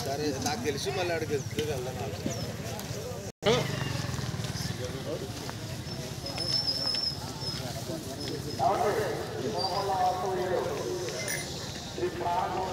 సరే నాకు తెలిసి మళ్ళీ అడిగి వెళ్తుంది వెళ్ళాలి Wow.